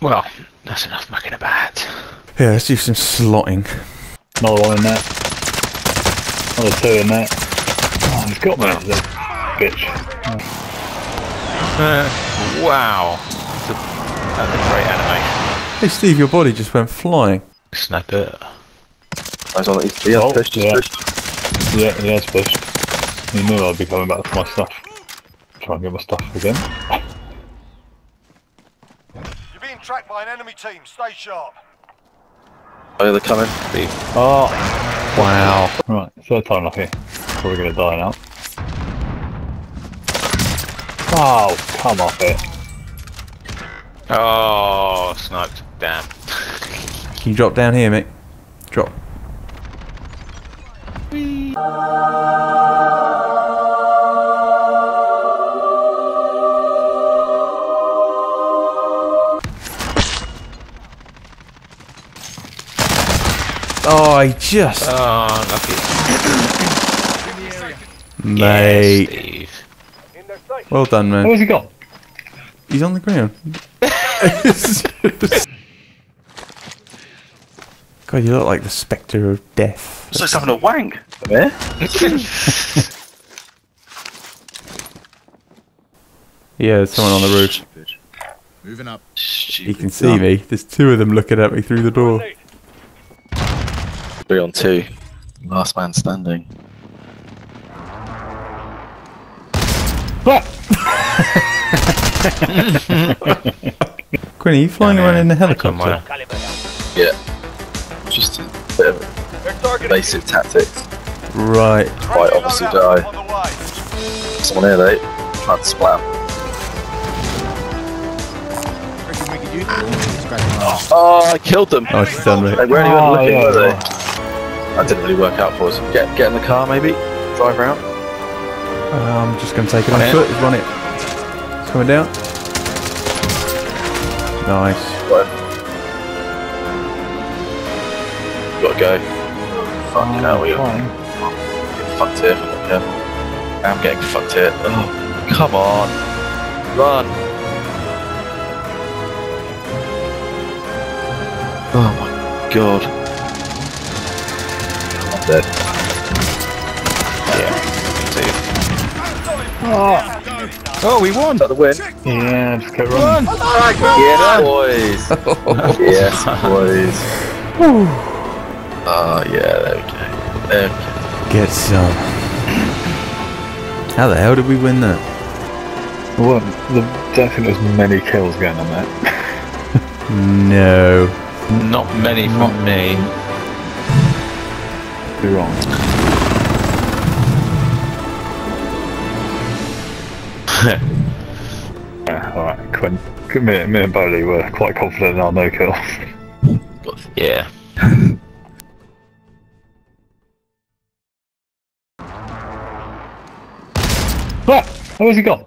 Well, that's enough mucking about. Yeah, let's do some slotting. Another one in there. Another two in there. Oh, he's got me. That bitch. Uh, wow. That's a, that's a great animation. Hey Steve, your body just went flying. Sniper. I was on it. Yeah, Oh, pushed, yeah. pushed. Yeah, he has pushed. He knew I'd be coming back for my stuff. Try and get my stuff again. You're being tracked by an enemy team. Stay sharp. Oh, they're coming. Oh, Wow. right. Third time lucky. Probably gonna die now. Oh, come off it. Oh, sniped. Damn. Can you drop down here, mate? Drop. Oh, I just, Oh, lucky. mate. Steve. In their sight. Well done, man. Where's he gone? He's on the ground. God, you look like the spectre of death. So it's having a wank. Yeah? Yeah, there's someone on the roof. Moving up. Stupid. You can see me. There's two of them looking at me through the door. Three on two. Last man standing. Quinn, are you flying around in the helicopter? Yeah. Just a bit of They're basic tactics. Right. Quite obviously die. On the way. Someone here, though. Trying to splat. Reckon we could use it. Scratch my arse. Oh, I killed them. Oh, she's done with They it. weren't even Oh, looking, yeah, were they? Yeah. That didn't really work out for us. Get get in the car, maybe. Drive around. Uh, I'm just going to take it Run on it. foot. Run it. It's coming down. Nice. What? Gotta go. Fucking hell, we are getting fucked here if I'm not careful. I'm getting fucked here. Oh, come on. Run. Oh my god. I'm dead. Oh, we won! Is that the win? Yeah, just kept running. Yes, boys. yes, boys. Oh, yeah, there we go. There we go. Get some. How the hell did we win that? Well, the, don't think there's many kills going on there. No. Not many from me. Be wrong. Yeah, alright, Quinn. Me, me and Bowley were quite confident in our no kill. Yeah. Ah, where's he gone?